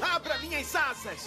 Abra minhas asas!